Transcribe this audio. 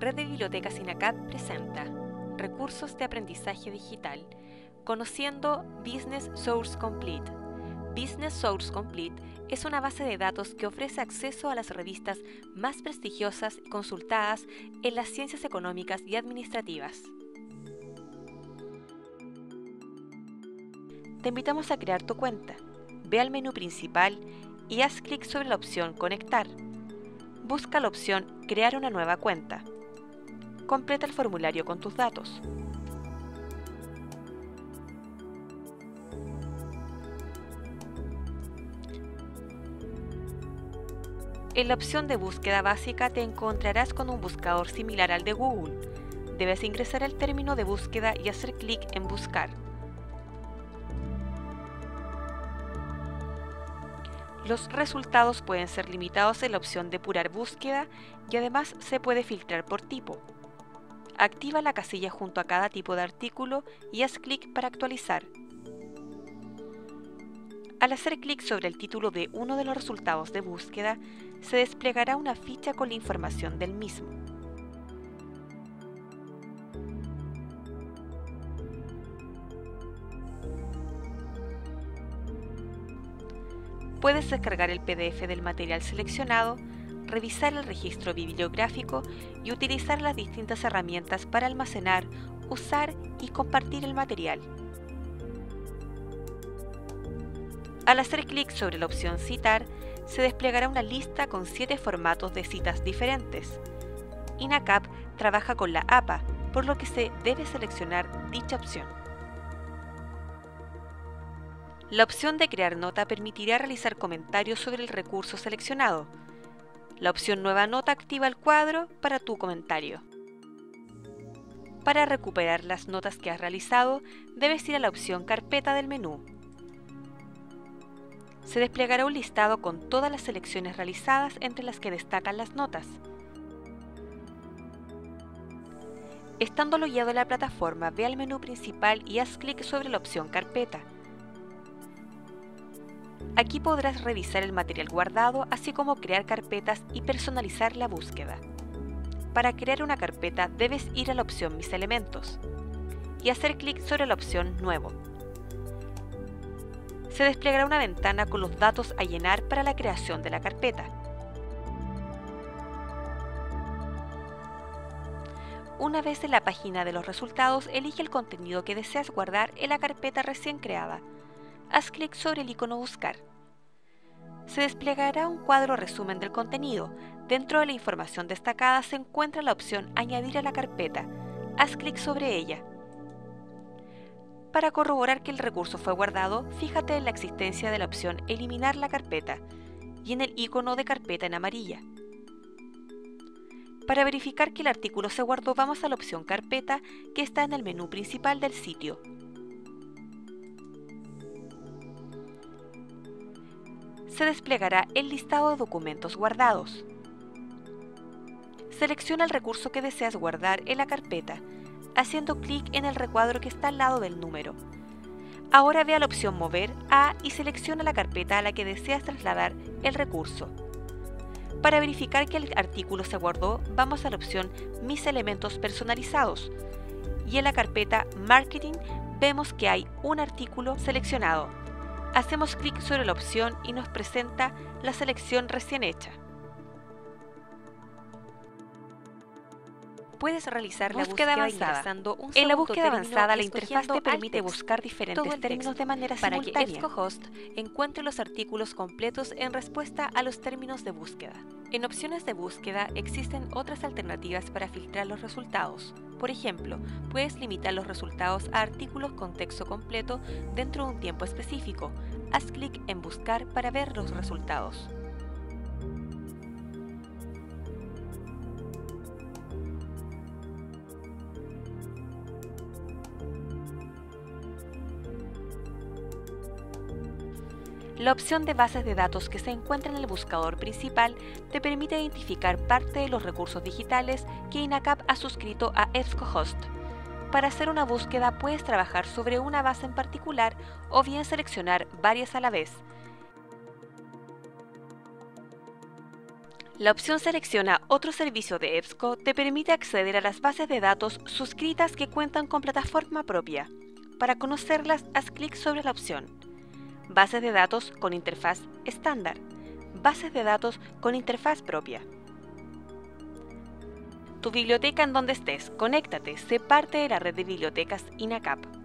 Red de Bibliotecas INACAP presenta Recursos de Aprendizaje Digital, conociendo Business Source Complete. Business Source Complete es una base de datos que ofrece acceso a las revistas más prestigiosas y consultadas en las ciencias económicas y administrativas. Te invitamos a crear tu cuenta. Ve al menú principal y haz clic sobre la opción Conectar. Busca la opción Crear una nueva cuenta. Completa el formulario con tus datos. En la opción de búsqueda básica te encontrarás con un buscador similar al de Google. Debes ingresar el término de búsqueda y hacer clic en Buscar. Los resultados pueden ser limitados en la opción Depurar búsqueda y además se puede filtrar por tipo. Activa la casilla junto a cada tipo de artículo y haz clic para actualizar. Al hacer clic sobre el título de uno de los resultados de búsqueda, se desplegará una ficha con la información del mismo. Puedes descargar el PDF del material seleccionado, revisar el registro bibliográfico y utilizar las distintas herramientas para almacenar, usar y compartir el material. Al hacer clic sobre la opción Citar, se desplegará una lista con siete formatos de citas diferentes. INACAP trabaja con la APA, por lo que se debe seleccionar dicha opción. La opción de crear nota permitirá realizar comentarios sobre el recurso seleccionado. La opción Nueva nota activa el cuadro para tu comentario. Para recuperar las notas que has realizado, debes ir a la opción Carpeta del menú. Se desplegará un listado con todas las selecciones realizadas entre las que destacan las notas. Estando logueado en la plataforma, ve al menú principal y haz clic sobre la opción Carpeta. Aquí podrás revisar el material guardado, así como crear carpetas y personalizar la búsqueda. Para crear una carpeta debes ir a la opción Mis elementos y hacer clic sobre la opción Nuevo. Se desplegará una ventana con los datos a llenar para la creación de la carpeta. Una vez en la página de los resultados, elige el contenido que deseas guardar en la carpeta recién creada. Haz clic sobre el icono Buscar se desplegará un cuadro resumen del contenido. Dentro de la información destacada se encuentra la opción Añadir a la carpeta. Haz clic sobre ella. Para corroborar que el recurso fue guardado, fíjate en la existencia de la opción Eliminar la carpeta y en el icono de carpeta en amarilla. Para verificar que el artículo se guardó, vamos a la opción Carpeta que está en el menú principal del sitio se desplegará el listado de documentos guardados. Selecciona el recurso que deseas guardar en la carpeta, haciendo clic en el recuadro que está al lado del número. Ahora ve a la opción Mover a y selecciona la carpeta a la que deseas trasladar el recurso. Para verificar que el artículo se guardó, vamos a la opción Mis elementos personalizados y en la carpeta Marketing vemos que hay un artículo seleccionado. Hacemos clic sobre la opción y nos presenta la selección recién hecha. Puedes realizar la búsqueda, avanzada. en la búsqueda avanzada, la interfaz te permite buscar diferentes términos de manera para que EBSCOhost encuentre los artículos completos en respuesta a los términos de búsqueda. En opciones de búsqueda existen otras alternativas para filtrar los resultados. Por ejemplo, puedes limitar los resultados a artículos con texto completo dentro de un tiempo específico. Haz clic en Buscar para ver los resultados. La opción de bases de datos que se encuentra en el buscador principal te permite identificar parte de los recursos digitales que INACAP ha suscrito a EBSCOhost. Para hacer una búsqueda puedes trabajar sobre una base en particular o bien seleccionar varias a la vez. La opción Selecciona otro servicio de EBSCO te permite acceder a las bases de datos suscritas que cuentan con plataforma propia. Para conocerlas, haz clic sobre la opción Bases de datos con interfaz estándar, bases de datos con interfaz propia. Tu biblioteca en donde estés, conéctate, sé parte de la red de bibliotecas INACAP.